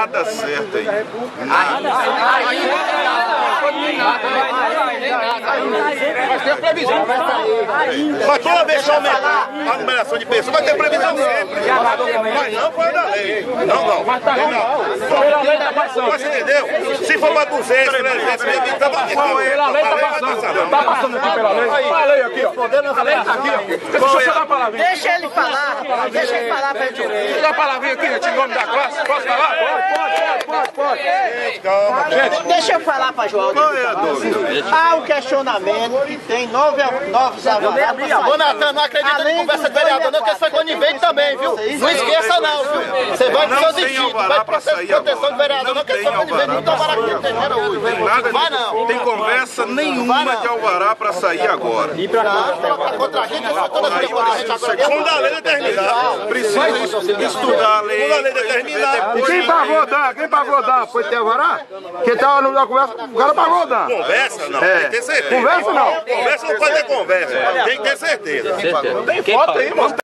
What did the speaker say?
Nada certo aí. Mas tem previsão. Mas toda vez que aumentar a numeração de pessoas, vai ter previsão sempre. Mas não foi da lei. Não, não. Lei tá passando. Você entendeu? Se for para 200, 300, 300, tá bom. Pela lei tá passando. Tá passando aqui pela lei. Olha a lei aqui, ó. A lei tá aqui, ó. Deixa eu dar a palavrinha. Deixa ele falar, rapaz. Deixa ele falar pra gente ouvir. Deixa eu dar a palavrinha aqui, gente, em nome da classe. Posso falar? Pode, pode, pode, pode. Calma, gente. Deixa eu falar pra João. Qual é a dúvida? Há um questionamento que tem nove, novos alvarás pra Ô. Natan, não acredita em conversa do de vereador, não, que foi conivente também, viu? Não esqueça não, viu? Você vai pro Não seu destino, vai pra processo de proteção de vereador, Não não, que foi conivente, não pra alvará que tem dinheiro hoje. Nada Vai não. Tem conversa nenhuma de alvará para sair agora. Não, colocar contra a gente, isso foi toda. Quando a lei determinar, precisa estudar a lei. Quando a lei determinar, Quem pagou dar? Quem pagou dar? Foi ter alvará? Quem tava no- na conversa, o cara pagou dar. Conversa não, É. tem que ter certeza. Conversa não. Conversa não pode ter conversa, tem que ter certeza. Tem foto aí, mano.